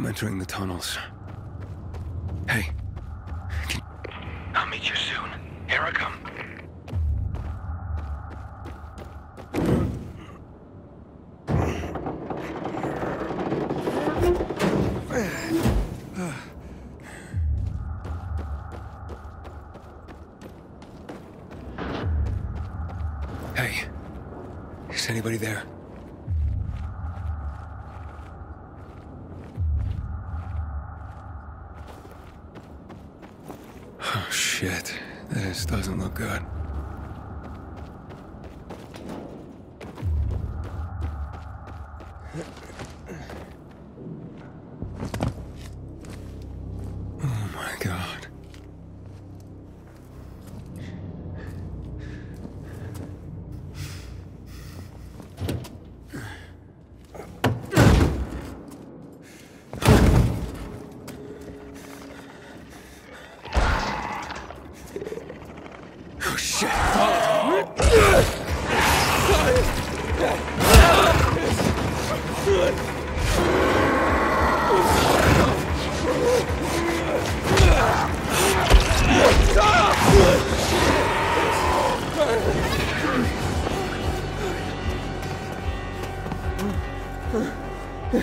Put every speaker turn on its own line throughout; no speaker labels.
I'm entering the tunnels. Hey. Can...
I'll meet you soon. Here I come.
Hey. Is anybody there? Oh, shit. This doesn't look good. Oh my god.
Are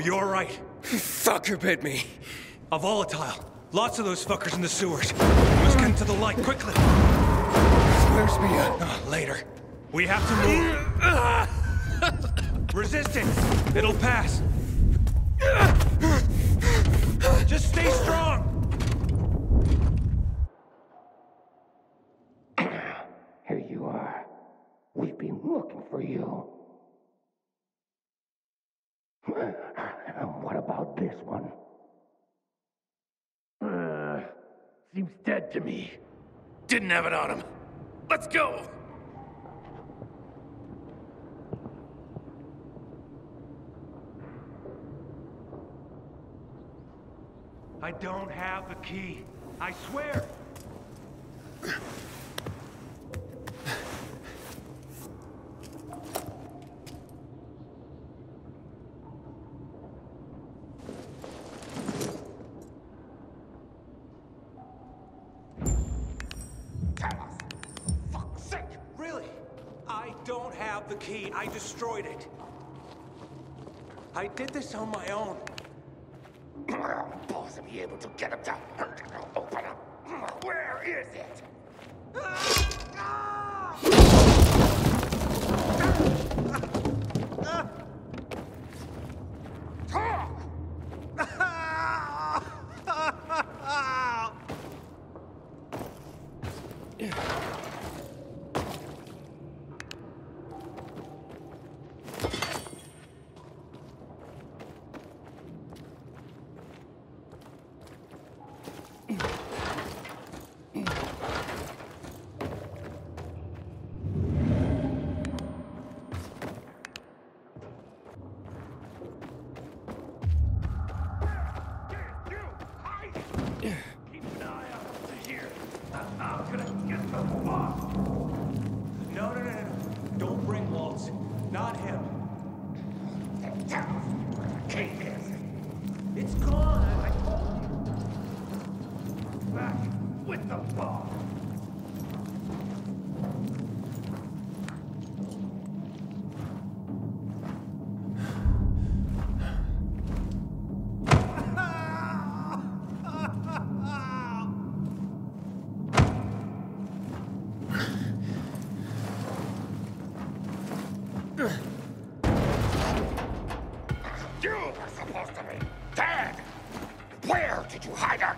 you alright?
Fucker bit me.
A volatile. Lots of those fuckers in the sewers. We must get into the light quickly.
Where's Mia?
Uh, later. We have to move. Resistance! It'll pass. Just stay strong!
Here you are. We've been looking for you. And what about this one?
Uh, seems dead to me. Didn't have it on him. Let's go!
I don't have the key. I swear.
Fuck's sake!
Really? I don't have the key. I destroyed it. I did this on my own.
Balls to be able to get him to open up. Where is it? Ah! Ah!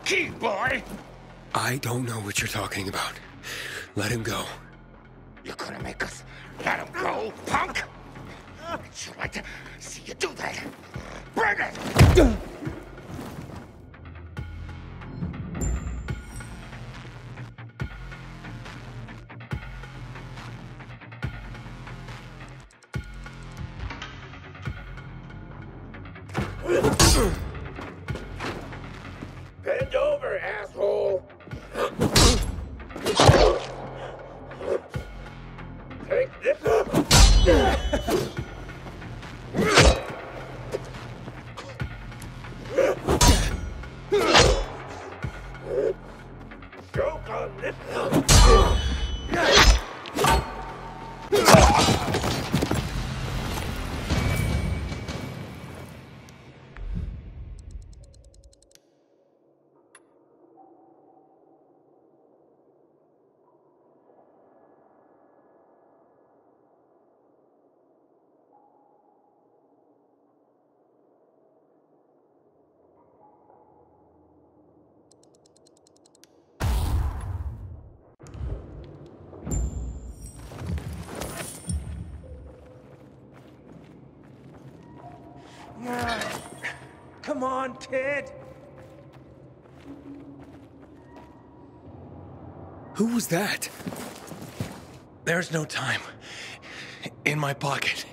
Key, boy?
I don't know what you're talking about. Let him go.
You're gonna make us let him go, punk? I'd sure like to see you do that. Bring it!
Bend
Come on, Ted.
Who was that?
There's no time. In my pocket.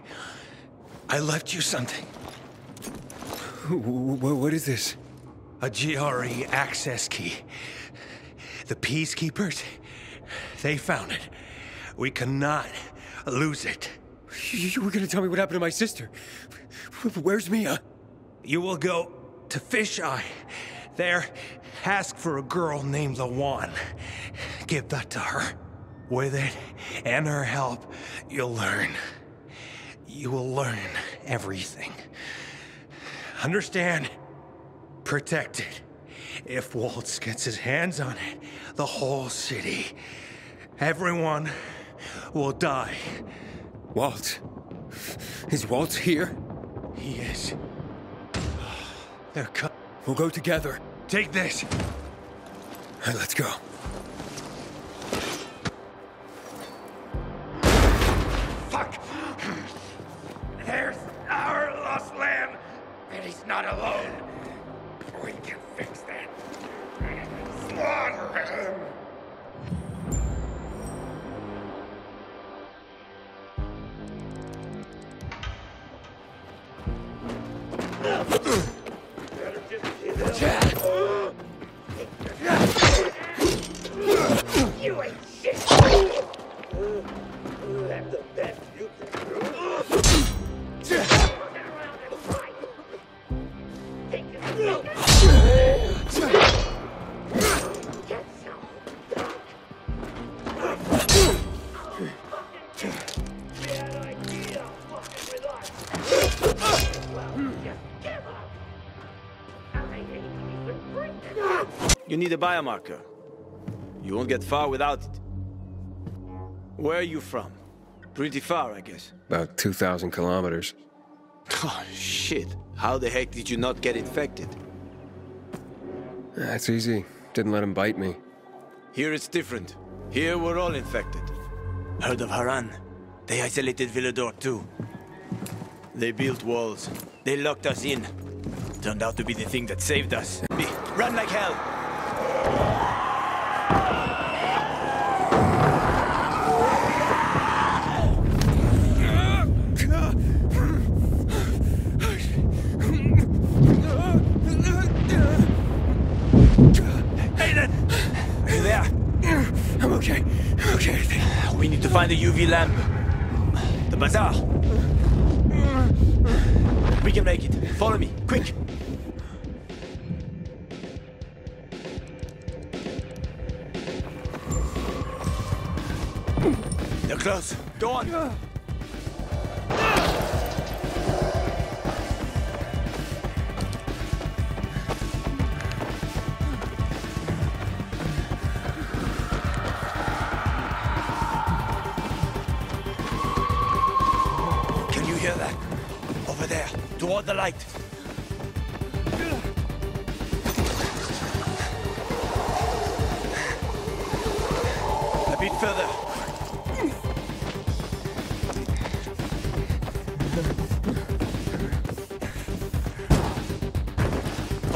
I left you something.
Who- wh- wh- What is this?
A GRE access key. The Peacekeepers, they found it. We cannot lose it.
You you were gonna tell me what happened to my sister. Where's Mia?
You will go to Fisheye. There, ask for a girl named Lawan. Give that to her. With it and her help, you'll learn. You will learn everything. Understand? Protect it. If Waltz gets his hands on it, the whole city, everyone will die.
Walt. Is Walt here?
He is. They're co-
We'll go together.
Take this.
All right, let's go.
Need a biomarker. You won't get far without it. Where are you from? Pretty far, I guess.
About 2,000 kilometers.
Oh, shit. How the heck did you not get infected?
That's easy. Didn't let him bite me.
Here it's different. Here we're all infected. Heard of Harran? They isolated Villedor too. They built walls. They locked us in. Turned out to be the thing that saved us. Run like hell! Aiden! You there?
I'm okay. I'm okay, I think.
We need to find a UV lamp. The bazaar. We can make it. Follow me, quick. They're close. Go on.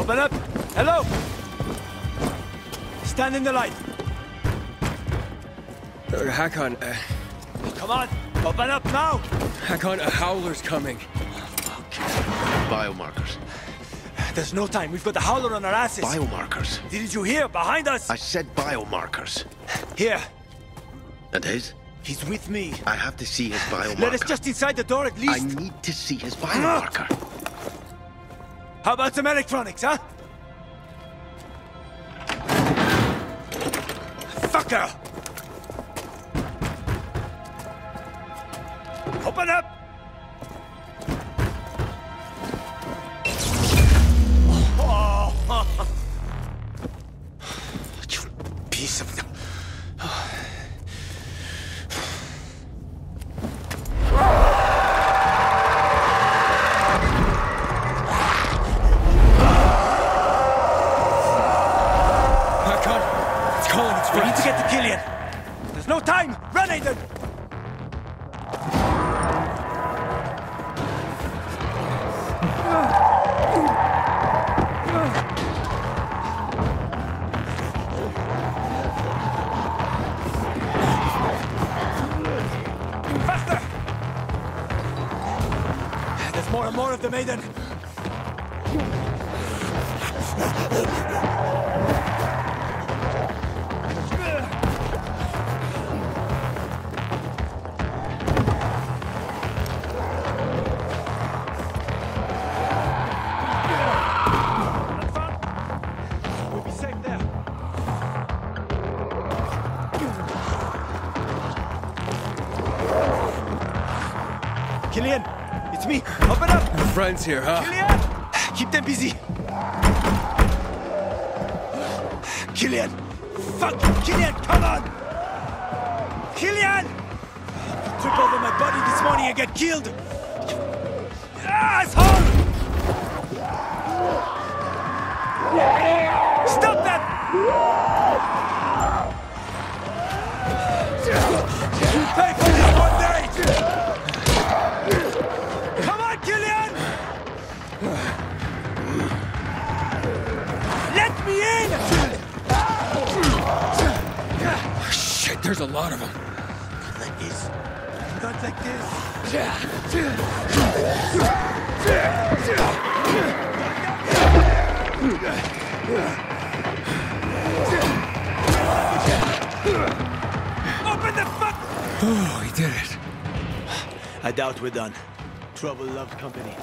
Open up! Hello! Stand in the light.
Uh, Hakon, uh,
Come on! Open up now!
Hakon, a howler's coming.
Biomarkers.
There's no time. We've got the howler on our asses.
Biomarkers.
Didn't you hear? Behind us!
I said biomarkers.
Here.
And his?
He's with me.
I have to see his biomarker.
Let us just inside the door at least.
I need to see his biomarker.
How about some electronics, huh? Fucker! Open up! Oh. You piece of... of them, Aiden.
friends here, huh?
Killian! Keep them busy. Killian! Fuck! Killian, come on! Killian! Trip over my body this morning and get killed! Asshole! Stop that!
You pay There's a lot of them.
Not Like this. Not like this. Open the fuck!
Oh, he did it.
I doubt we're done. Trouble loves company.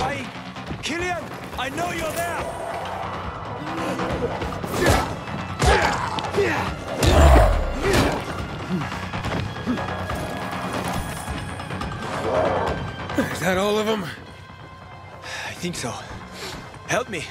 I'm. Killian, I know you're there.
Is that all of them?
I think so. Help me.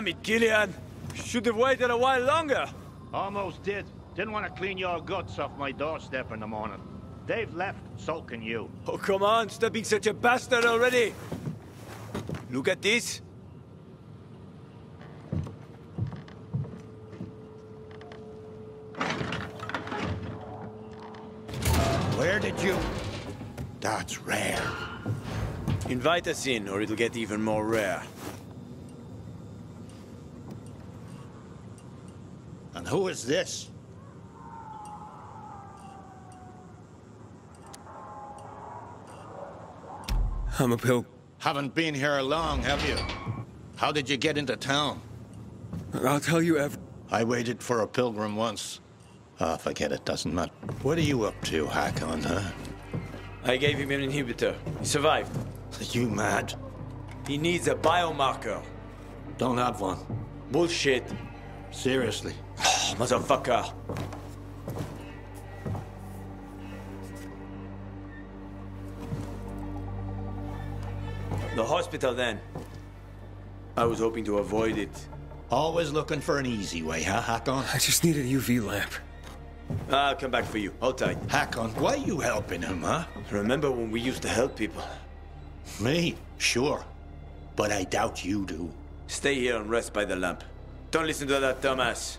Damn it, Killian. Should have waited a while longer.
Almost did. Didn't want to clean your guts off my doorstep in the morning. They've left, so can you.
Oh, come on, stop being such a bastard already. Look at this.
Where did you... That's rare.
Invite us in, or it'll get even more rare.
Who is this?
I'm a pil.
Haven't been here long, have you? How did you get into town?
I'll tell you ev.
I waited for a pilgrim once. Ah, forget it, doesn't matter. What are you up to, Hakon, huh?
I gave him an inhibitor. He survived.
Are you mad?
He needs a biomarker.
Don't have one.
Bullshit.
Seriously.
Motherfucker. The hospital then. I was hoping to avoid it.
Always looking for an easy way, huh, Hakon?
I just need a UV lamp.
I'll come back for you. Hold tight.
Hakon, why are you helping him, huh?
Remember when we used to help people?
Me? Sure. But I doubt you do.
Stay here and rest by the lamp. Don't listen to that dumbass.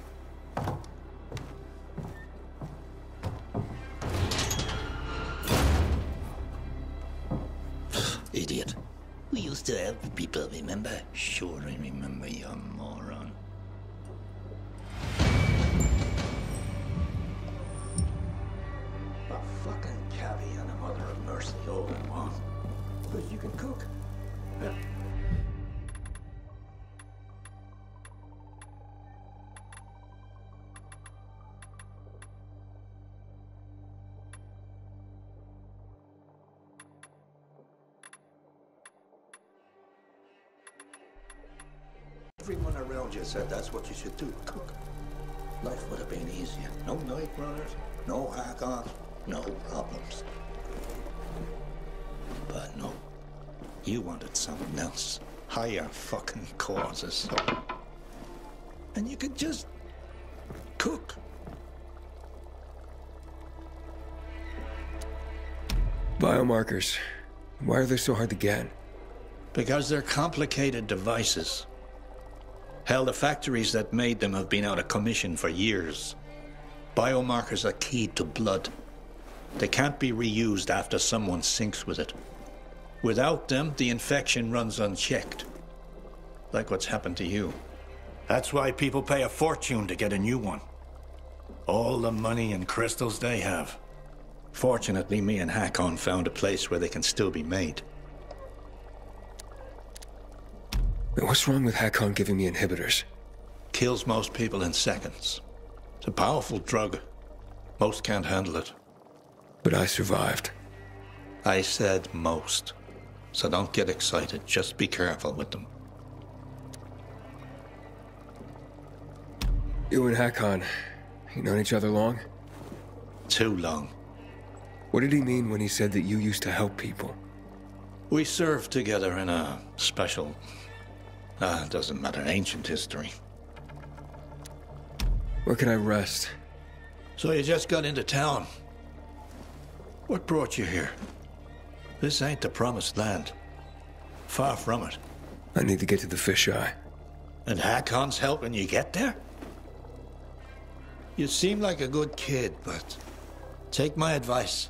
Everyone around you said that's what you should do, cook. Life would have been easier. No night runners, no Hakons, no problems. But no, you wanted something else. Higher fucking causes. And you could just cook.
Biomarkers. Why are they so hard to get?
Because they're complicated devices. Hell, the factories that made them have been out of commission for years. Biomarkers are keyed to blood. They can't be reused after someone sinks with it. Without them, the infection runs unchecked. Like what's happened to you. That's why people pay a fortune to get a new one. All the money and crystals they have. Fortunately, me and Hakon found a place where they can still be made.
What's wrong with Hakon giving me inhibitors?
Kills most people in seconds. It's a powerful drug. Most can't handle it.
But I survived.
I said most. So don't get excited. Just be careful with them.
You and Hakon, you known each other long?
Too long.
What did he mean when he said that you used to help people?
We served together in a special. Ah, doesn't matter, ancient history.
Where can I rest?
So you just got into town. What brought you here? This ain't the promised land. Far from it.
I need to get to the fisheye.
And Hakon's helping you get there? You seem like a good kid, but take my advice.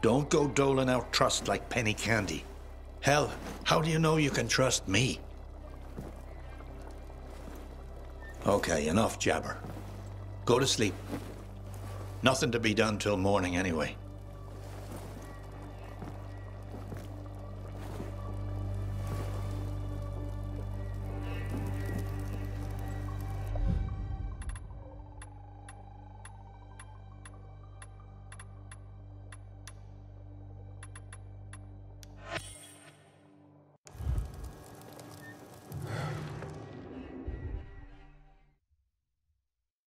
Don't go doling out trust like penny candy. Hell, how do you know you can trust me? Okay, enough jabber. Go to sleep. Nothing to be done till morning anyway.